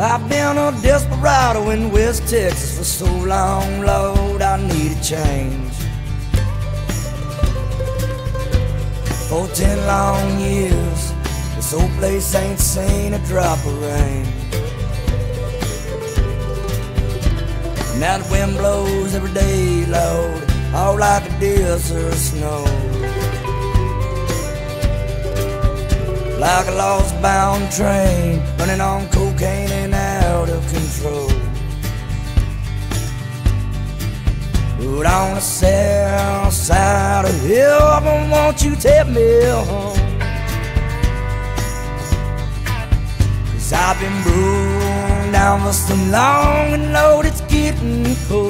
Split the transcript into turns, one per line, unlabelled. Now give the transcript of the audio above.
I've been a desperado in West Texas for so long, Lord, I need a change. For ten long years, this old place ain't seen a drop of rain. And that wind blows every day, Lord, all like a desert snow. Like a lost bound train running on cocaine But on the south side of heaven, won't you take me home? Cause I've been broken down for so long and Lord, it's getting cold.